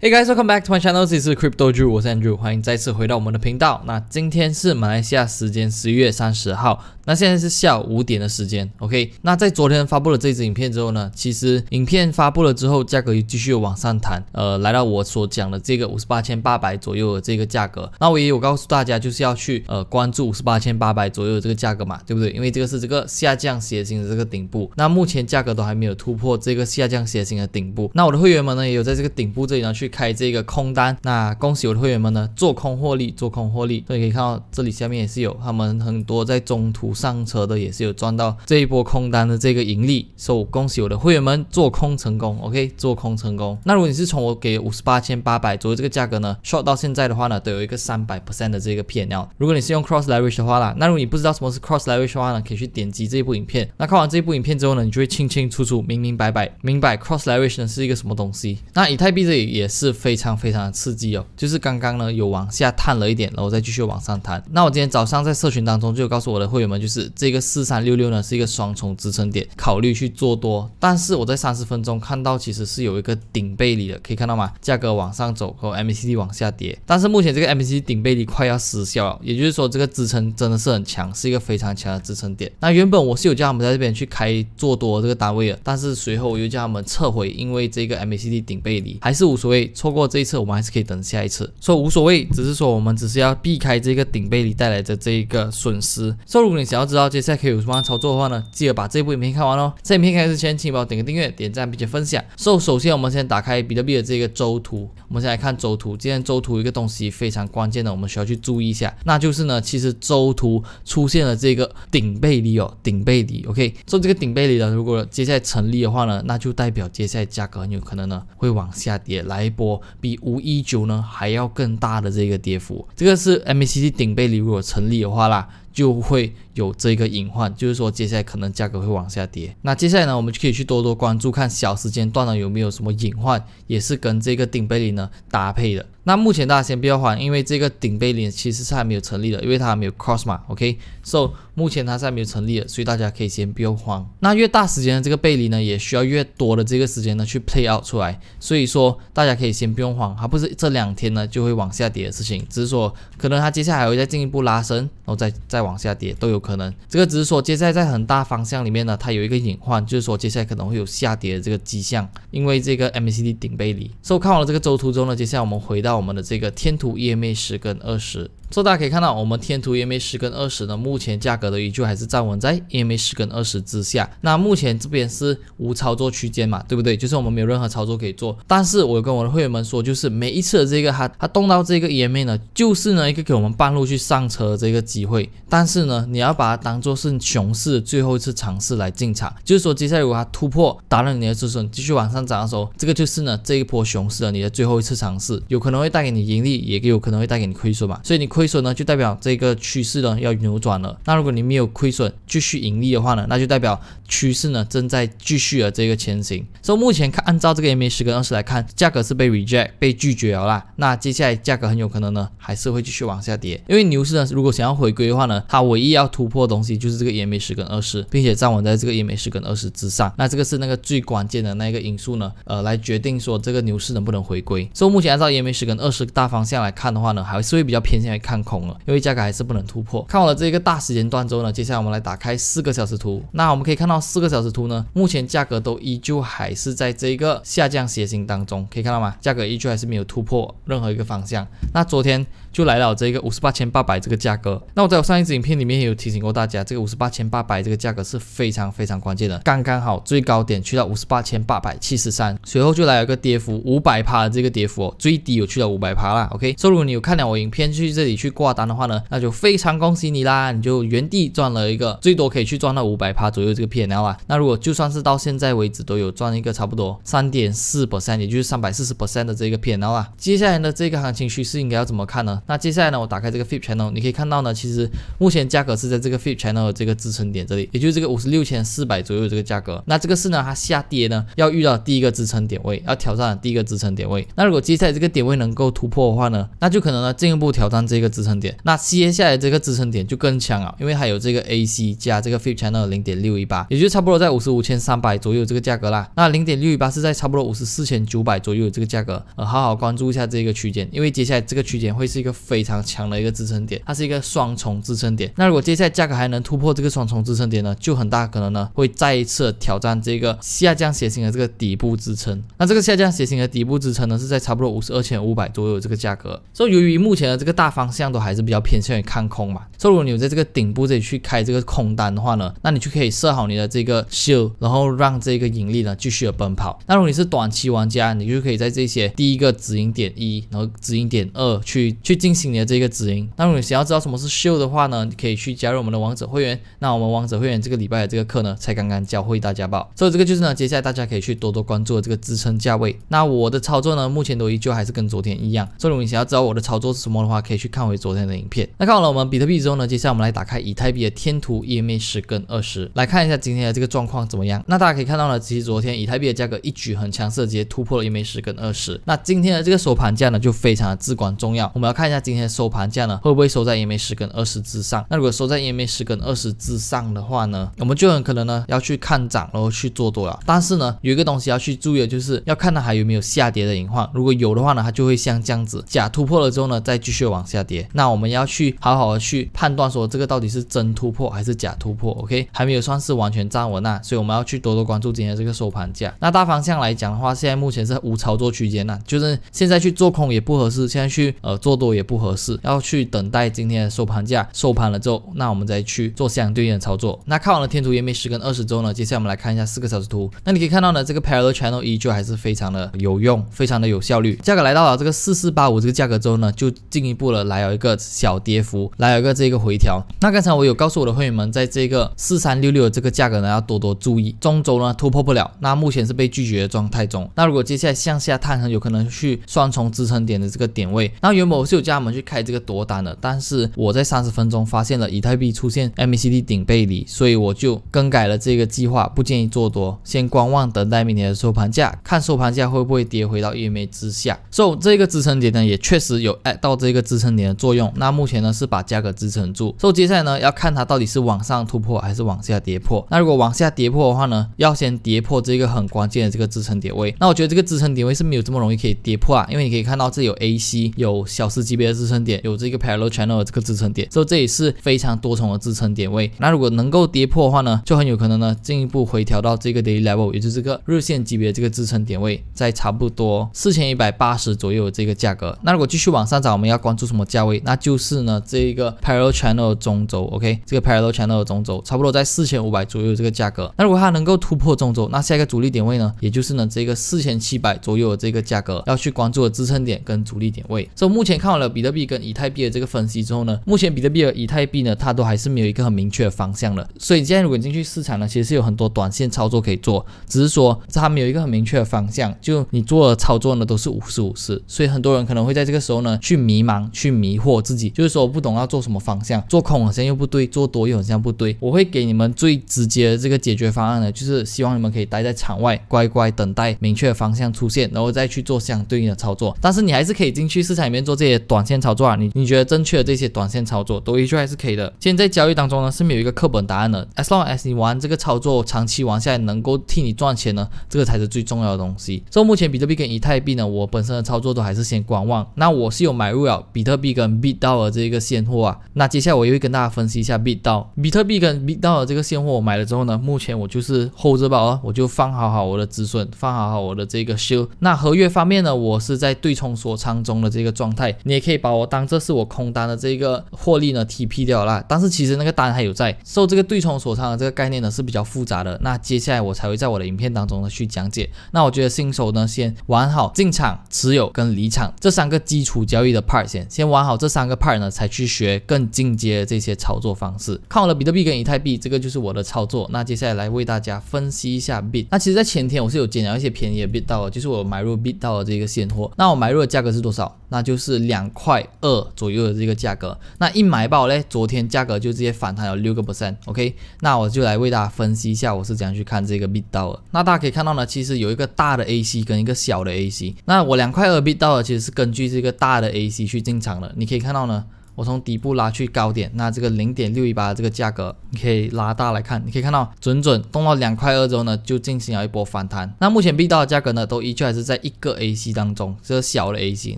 Hey guys, welcome back to my channel. This is Crypto Drew，我是 Andrew，欢迎再次回到我们的频道。那今天是马来西亚时间十一月三十号，那现在是下午五点的时间。OK，那在昨天发布了这支影片之后呢，其实影片发布了之后，价格又继续往上弹，呃，来到我所讲的这个五十八千八百左右的这个价格。那我也有告诉大家，就是要去呃关注五十八千八百左右的这个价格嘛，对不对？因为这个是这个下降斜形的这个顶部。那目前价格都还没有突破这个下降斜形的顶部。那我的会员们呢，也有在这个顶部这里呢去。开这个空单，那恭喜我的会员们呢，做空获利，做空获利。所以可以看到这里下面也是有他们很多在中途上车的，也是有赚到这一波空单的这个盈利。所以恭喜我的会员们做空成功，OK，做空成功。那如果你是从我给五十八千八百左右这个价格呢，short 到现在的话呢，都有一个三百 percent 的这个 PNL。如果你是用 cross leverage 的话啦，那如果你不知道什么是 cross leverage 的话呢，可以去点击这一部影片。那看完这一部影片之后呢，你就会清清楚楚、明明白白明白 cross leverage 呢是一个什么东西。那以太币这里也是非常非常。的刺激哦，就是刚刚呢有往下探了一点，然后再继续往上弹。那我今天早上在社群当中就有告诉我的会员们，就是这个四三六六呢是一个双重支撑点，考虑去做多。但是我在三十分钟看到其实是有一个顶背离的，可以看到吗？价格往上走和 MACD 往下跌，但是目前这个 MACD 顶背离快要失效了，也就是说这个支撑真的是很强，是一个非常强的支撑点。那原本我是有叫他们在这边去开做多这个单位的，但是随后我又叫他们撤回，因为这个 MACD 顶背离还是无所谓，错过这一次。我们还是可以等下一次，说无所谓，只是说我们只是要避开这个顶背离带来的这一个损失。所以如果你想要知道接下来可以有什么样操作的话呢，记得把这部影片看完哦。在影片开始前，请帮我点个订阅、点赞并且分享。所以首先我们先打开比特币的这个周图，我们先来看周图。今天周图一个东西非常关键的，我们需要去注意一下，那就是呢，其实周图出现了这个顶背离哦，顶背离。OK，做这个顶背离呢，如果接下来成立的话呢，那就代表接下来价格很有可能呢会往下跌，来一波比五一九呢还要更大的这个跌幅，这个是 MACD 顶背离如果成立的话啦，就会有这个隐患，就是说接下来可能价格会往下跌。那接下来呢，我们就可以去多多关注看小时间段呢有没有什么隐患，也是跟这个顶背离呢搭配的。那目前大家先不要慌，因为这个顶背离其实是还没有成立的，因为它还没有 cross 嘛，OK，so 目前它是还没有成立的，所以大家可以先不用慌。那越大时间的这个背离呢，也需要越多的这个时间呢去 play out 出来，所以说大家可以先不用慌，它不是这两天呢就会往下跌的事情，只是说可能它接下来还会再进一步拉升，然后再再往下跌都有。可能这个只是说接下来在很大方向里面呢，它有一个隐患，就是说接下来可能会有下跌的这个迹象，因为这个 MACD 顶背离。所以看完了这个周图之后呢，接下来我们回到我们的这个天图页面十跟二十。所以大家可以看到，我们天图 EMA 十跟二十呢，目前价格的依旧还是站稳在 EMA 十跟二十之下。那目前这边是无操作区间嘛，对不对？就是我们没有任何操作可以做。但是我跟我的会员们说，就是每一次的这个它它动到这个 EMA 呢，就是呢一个给我们半路去上车的这个机会。但是呢，你要把它当做是熊市最后一次尝试来进场。就是说，接下来如果它突破达到你的止损，继续往上涨的时候，这个就是呢这一波熊市的你的最后一次尝试，有可能会带给你盈利，也有可能会带给你亏损嘛。所以你亏损呢，就代表这个趋势呢要扭转了。那如果你没有亏损，继续盈利的话呢，那就代表趋势呢正在继续的这个前行。所以目前看，按照这个 MA 十跟二十来看，价格是被 reject 被拒绝了啦。那接下来价格很有可能呢还是会继续往下跌，因为牛市呢如果想要回归的话呢，它唯一要突破的东西就是这个 MA 十跟二十，并且站稳在这个 MA 十跟二十之上。那这个是那个最关键的那一个因素呢，呃，来决定说这个牛市能不能回归。所以目前按照 MA 十跟二十大方向来看的话呢，还是会比较偏向于看空了。因为价格还是不能突破。看完了这个大时间段之后呢，接下来我们来打开四个小时图。那我们可以看到四个小时图呢，目前价格都依旧还是在这个下降斜形当中，可以看到吗？价格依旧还是没有突破任何一个方向。那昨天就来到这个五十八千八百这个价格。那我在我上一支影片里面也有提醒过大家，这个五十八千八百这个价格是非常非常关键的。刚刚好最高点去到五十八千八百七十三，随后就来了个跌幅五百趴的这个跌幅哦，最低有去到五百趴啦。OK，所以如果你有看了我影片去这里去挂单的话呢，那就非常恭喜你啦，你就原地赚了一个，最多可以去赚到五百趴左右这个片 N L 啊。那如果就算是到现在为止都有赚一个差不多三点四 percent，也就是三百四十 percent 的这个 P N L 啊。接下来的这个行情趋势应该要怎么看呢？那接下来呢，我打开这个 Fib Channel，你可以看到呢，其实目前价格是在这个 Fib Channel 的这个支撑点这里，也就是这个五十六千四百左右这个价格。那这个是呢，它下跌呢要遇到第一个支撑点位，要挑战第一个支撑点位。那如果接下来这个点位能够突破的话呢，那就可能呢进一步挑战这个支撑点。那接下来这个支撑点就更强啊，因为它有这个 AC 加这个 Fib Channel 零点六一八，也就差不多在五十五千三百左右这个价格啦。那零点六一八是在差不多五十四千九百左右这个价格，呃，好好关注一下这个区间，因为接下来这个区间会是一个非常强的一个支撑点，它是一个双重支撑点。那如果接下来价格还能突破这个双重支撑点呢，就很大可能呢会再一次挑战这个下降斜形的这个底部支撑。那这个下降斜形的底部支撑呢是在差不多五十二千五百左右这个价格。所以由于目前的这个大方向都还是比较偏向于看空嘛，所以如果你有在这个顶部这里去开这个空单的话呢，那你就可以设好你的这个 shield，然后让这个盈利呢继续的奔跑。那如果你是短期玩家，你就可以在这些第一个止盈点一，然后止盈点二去去进行你的这个止盈。那如果你想要知道什么是 shield 的话呢，你可以去加入我们的王者会员。那我们王者会员这个礼拜的这个课呢，才刚刚教会大家报。所以这个就是呢，接下来大家可以去多多关注的这个支撑价位。那我的操作呢，目前都依旧还是跟昨天一样。所以如果你想要知道我的操作是什么的话，可以去看回昨天的影片。那看完了我们比特币之后呢，接下来我们来打开以太币的天图 EMA 十跟二十，来看一下今天的这个状况怎么样。那大家可以看到呢，其实昨天以太币的价格一举很强势，直接突破了 EMA 十跟二十。那今天的这个收盘价呢，就非常的至关重要。我们要看一下今天的收盘价呢，会不会收在 EMA 十跟二十之上？那如果收在 EMA 十跟二十之上的话呢，我们就很可能呢要去看涨，然后去做多了。但是呢，有一个东西要去注意的，就是要看它还有没有下跌的隐患。如果有的话呢，它就会像这样子假突破了之后呢，再继续往下跌。那我们要去好好的去判断说这个到底是真突破还是假突破。OK，还没有算是完全全站稳那，所以我们要去多多关注今天这个收盘价。那大方向来讲的话，现在目前是无操作区间呐，就是现在去做空也不合适，现在去呃做多也不合适，要去等待今天的收盘价收盘了之后，那我们再去做相对应的操作。那看完了天图页面十跟二十周呢，接下来我们来看一下四个小时图。那你可以看到呢，这个 parallel channel 依旧还是非常的有用，非常的有效率。价格来到了这个四四八五这个价格之后呢，就进一步了来有一个小跌幅，来有一个这个回调。那刚才我有告诉我的会员们，在这个四三六六的这个价价格呢，要多多注意。中轴呢突破不了，那目前是被拒绝的状态中。那如果接下来向下探，很有可能去双重支撑点的这个点位。那原本我是有叫他们去开这个多单的，但是我在三十分钟发现了以太币出现 MACD 顶背离，所以我就更改了这个计划，不建议做多，先观望等待明天的收盘价，看收盘价会不会跌回到 EMA 之下。所以这个支撑点呢，也确实有 add 到这个支撑点的作用。那目前呢是把价格支撑住，所以接下来呢要看它到底是往上突破还是往下跌破。那如果往下跌破的话呢，要先跌破这个很关键的这个支撑点位。那我觉得这个支撑点位是没有这么容易可以跌破啊，因为你可以看到这有 AC，有小时级别的支撑点，有这个 parallel channel 的这个支撑点，所以这也是非常多重的支撑点位。那如果能够跌破的话呢，就很有可能呢进一步回调到这个 daily level，也就是这个日线级别的这个支撑点位，在差不多四千一百八十左右的这个价格。那如果继续往上涨，我们要关注什么价位？那就是呢这一个 parallel channel 中轴，OK，这个 parallel channel 中轴差不多在四千五百左右有这个价格。那如果它能够突破中轴，那下一个阻力点位呢，也就是呢这个四千七百左右的这个价格，要去关注的支撑点跟阻力点位。所以目前看完了比特币跟以太币的这个分析之后呢，目前比特币和以太币呢，它都还是没有一个很明确的方向的。所以现在如果进去市场呢，其实是有很多短线操作可以做，只是说它没有一个很明确的方向，就你做的操作呢都是五十五十，所以很多人可能会在这个时候呢去迷茫、去迷惑自己，就是说我不懂要做什么方向，做空好像又不对，做多又好像不对。我会给你们最直接的这个解决方案呢，就是希望你们可以待在场外，乖乖等待明确的方向出现，然后再去做相对应的操作。但是你还是可以进去市场里面做这些短线操作啊，你你觉得正确的这些短线操作都依旧还是可以的。现在交易当中呢是没有一个课本答案的，as long as 你玩这个操作长期玩下来能够替你赚钱呢，这个才是最重要的东西。所以目前比特币跟以太币呢，我本身的操作都还是先观望。那我是有买入了比特币跟 BitDAO 的这个现货啊。那接下来我也会跟大家分析一下 BitDAO、比特币跟 BitDAO 的这个现货，我买了之后呢，目前我就是 hold 着吧，我就放好好我的止损，放好好我的这个修。那合约方面呢，我是在对冲锁仓中的这个状态，你也可以把我当这是我空单的这个获利呢 TP 掉了。但是其实那个单还有在，受这个对冲锁仓的这个概念呢是比较复杂的。那接下来我才会在我的影片当中呢去讲解。那我觉得新手呢先玩好进场、持有跟离场这三个基础交易的 part 先，先玩好这三个 part 呢，才去学更进阶的这些操作方式。看完了比特币跟以太币，这个就是我的操作。那接下来来为大家分析一下 Bit。那其实，在前天我是有捡到一些便宜的 Bit 到，就是我买入 Bit 到的这个现货。那我买入的价格是多少？那就是两块二左右的这个价格。那一买爆嘞，昨天价格就直接反弹了六个 percent。OK，那我就来为大家分析一下我是怎样去看这个 Bit 到的。那大家可以看到呢，其实有一个大的 AC 跟一个小的 AC。那我两块二 Bit 到的其实是根据这个大的 AC 去进场的。你可以看到呢。我从底部拉去高点，那这个零点六一八的这个价格，你可以拉大来看，你可以看到准准动到两块二之后呢，就进行了一波反弹。那目前币到的价格呢，都依旧还是在一个 A C 当中，这个小的 A C。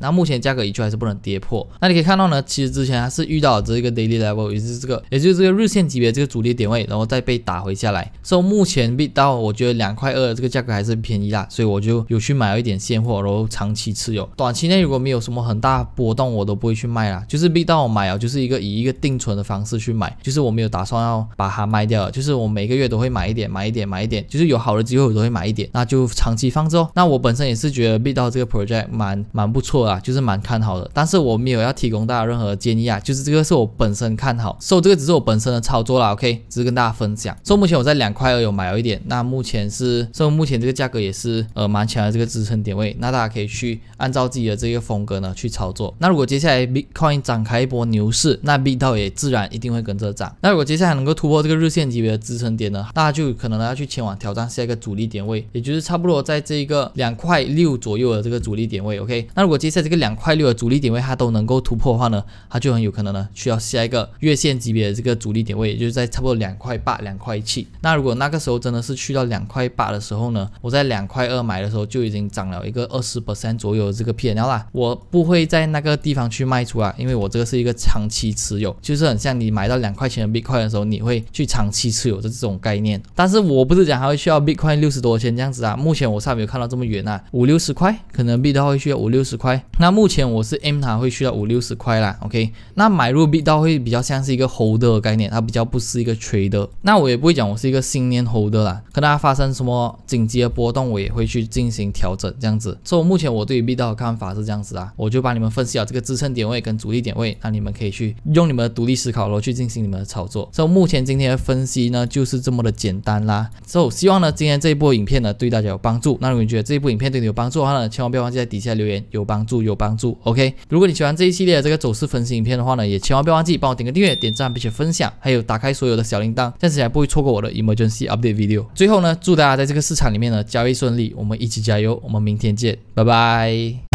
那目前价格依旧还是不能跌破。那你可以看到呢，其实之前还是遇到了这一个 daily level，也是这个，也就是这个日线级别这个阻力点位，然后再被打回下来。所以目前币到我觉得两块二这个价格还是便宜啦，所以我就有去买了一点现货，然后长期持有。短期内如果没有什么很大波动，我都不会去卖啦。就是币到买啊，就是一个以一个定存的方式去买，就是我没有打算要把它卖掉，就是我每个月都会买一点，买一点，买一点，就是有好的机会我都会买一点，那就长期放着。那我本身也是觉得币道这个 project 蛮蛮不错啊，就是蛮看好的。但是我没有要提供大家任何建议啊，就是这个是我本身看好，所以这个只是我本身的操作啦，OK，只是跟大家分享。所以目前我在两块二有买了一点，那目前是，所以目前这个价格也是呃蛮强的这个支撑点位，那大家可以去按照自己的这个风格呢去操作。那如果接下来 Bitcoin 展开一波牛市，那币道也自然一定会跟着涨。那如果接下来能够突破这个日线级别的支撑点呢，大家就可能要去前往挑战下一个阻力点位，也就是差不多在这一个两块六左右的这个阻力点位，OK。那如果接下来这个两块六的阻力点位它都能够突破的话呢，它就很有可能呢需要下一个月线级别的这个阻力点位，也就是在差不多两块八、两块七。那如果那个时候真的是去到两块八的时候呢，我在两块二买的时候就已经涨了一个二十 percent 左右的这个 P N L 啦，我不会在那个地方去卖出啊，因为我这个是一个长期持有，就是很像你买到两块钱的 Bitcoin 的时候，你会去长期持有的这种概念。但是我不是讲还会需要 Bitcoin 六十多钱这样子啊，目前我还没有看到这么远啊，五六十块可能 B 到会需要五六十块。那目前我是 M 它会需要五六十块啦，OK。那买入 B 到会比较像是一个 Hold 的概念，它比较不是一个 Trade。那我也不会讲我是一个新年 Hold 啦，可能它发生什么紧急的波动，我也会去进行调整这样子。所以目前我对于 B 到的看法是这样子啊，我就帮你们分析好这个支撑点位跟阻力点位，你们可以去用你们的独立思考然后去进行你们的操作。所以目前今天的分析呢就是这么的简单啦。所以希望呢今天这一波影片呢对大家有帮助。那如果你觉得这一部影片对你有帮助的话呢，千万不要忘记在底下留言有帮助有帮助。OK，如果你喜欢这一系列的这个走势分析影片的话呢，也千万不要忘记帮我点个订阅、点赞并且分享，还有打开所有的小铃铛，这样子才不会错过我的 emergency update video。最后呢，祝大家在这个市场里面呢交易顺利，我们一起加油，我们明天见，拜拜。